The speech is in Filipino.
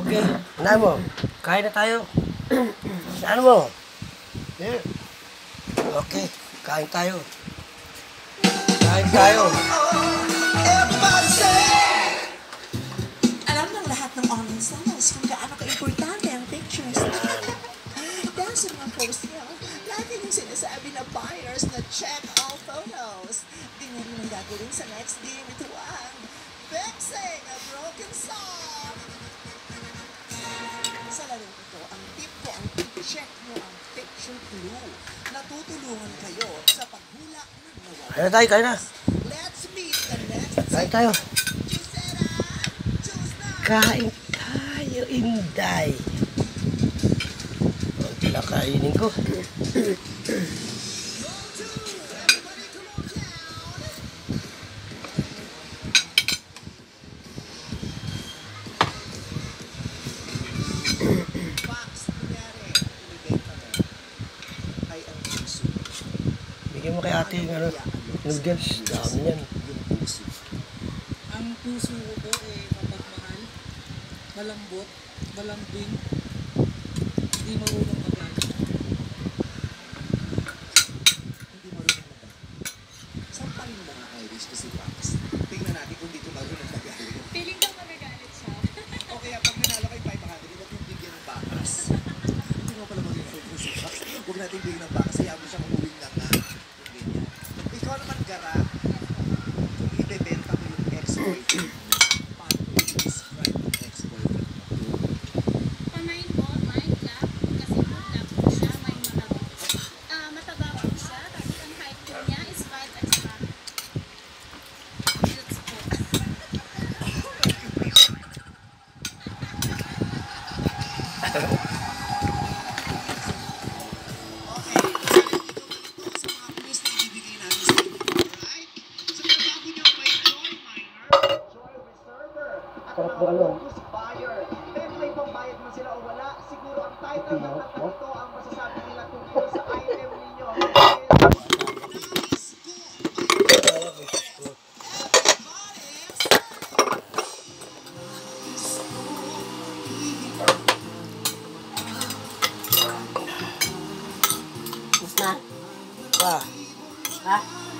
Okay. Ano mo? Kain na tayo. Ano mo? Yeah. Okay. Kain tayo. Kain tayo. Alam ng lahat ng online sellers kung gaano ka-importante ang pictures. Dahil sa mga post niyo, lagi niyong sinasabi na buyers na check all photos. Niya rin ang gagawin sa next game. Ito ang Fixing a Broken Song. Ko ang check mo ang picture clue. Natutulungan kayo sa paghula ng nawawala. Kain na tayo, kain na. Let's meet the next Kain tayo. Kain tayo, Inday. Ang pinakainin ko. Box, kunyari, binibenta mo, ay ang puso. Bigyan mo kay ate yung ano, noodles. Dami yan. Ang puso ko po eh mapagmahal, malambot, malambing, hindi marunong magalit. Hindi marunong mag Saan pa rin mga Irish ko si? Tingnan natin kung dito marunong magaling. Feeling ko magagalit siya. O kaya pag nanalo kay 500, huwag yung bigyan ng bakas. Hindi mo pala mag-inform si Box. Huwag natin bigyan ng bakas. Hayaan mo siyang umuwing na nga. Yung ganyan. Ikaw naman, Gara, kung ibebenta mo yung ex-boyfriend mo, paano mo i-describe yung ex-boyfriend mo? Pamain ko, mind lap, kasi good lap po siya, may mataba. Ah, mataba po siya, tapos ang height po niya is 5 at saka cute po. Okay, ito sa mga clues na ibibigay natin sa inyo. Alright? Sa mga bago nyo may Joy Miner, Joy Reserver, at Sarap ano? focus buyer. Pero may pambayad man sila o wala, siguro ang title ng kanta nito ang masasabi 啊！啊！